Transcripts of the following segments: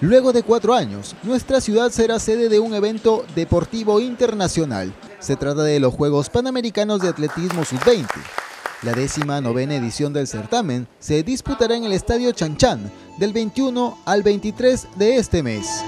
Luego de cuatro años, nuestra ciudad será sede de un evento deportivo internacional. Se trata de los Juegos Panamericanos de Atletismo Sub-20. La décima novena edición del certamen se disputará en el Estadio Chanchán del 21 al 23 de este mes.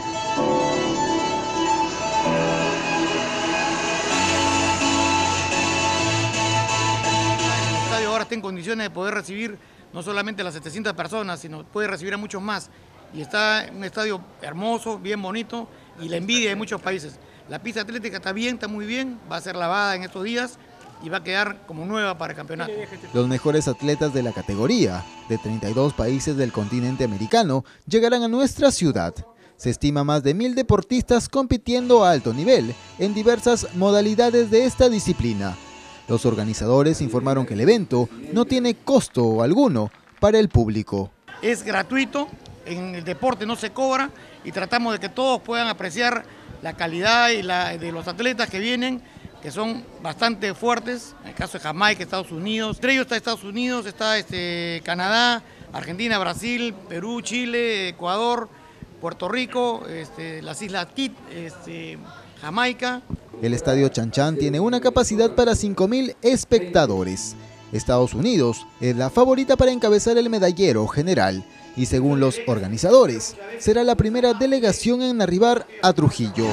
El estadio ahora está en condiciones de poder recibir no solamente las 700 personas, sino puede recibir a muchos más. Y está un estadio hermoso, bien bonito y la envidia de muchos países. La pista atlética está bien, está muy bien, va a ser lavada en estos días y va a quedar como nueva para el campeonato. Los mejores atletas de la categoría, de 32 países del continente americano, llegarán a nuestra ciudad. Se estima más de mil deportistas compitiendo a alto nivel en diversas modalidades de esta disciplina. Los organizadores informaron que el evento no tiene costo alguno para el público. Es gratuito, en el deporte no se cobra y tratamos de que todos puedan apreciar la calidad y la, de los atletas que vienen, que son bastante fuertes, en el caso de Jamaica, Estados Unidos. Entre ellos está Estados Unidos, está este, Canadá, Argentina, Brasil, Perú, Chile, Ecuador, Puerto Rico, este, las Islas Kit, este, Jamaica. El estadio Chanchán tiene una capacidad para 5.000 espectadores. Estados Unidos es la favorita para encabezar el medallero general y según los organizadores, será la primera delegación en arribar a Trujillo.